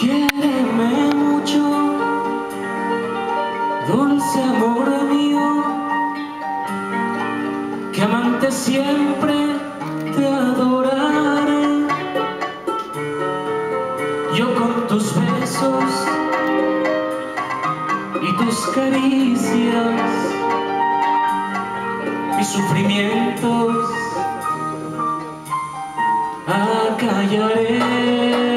Quiéreme mucho, dulce amor mío, que amante siempre te adoraré. Yo con tus besos y tus caricias, mis sufrimientos acallaré.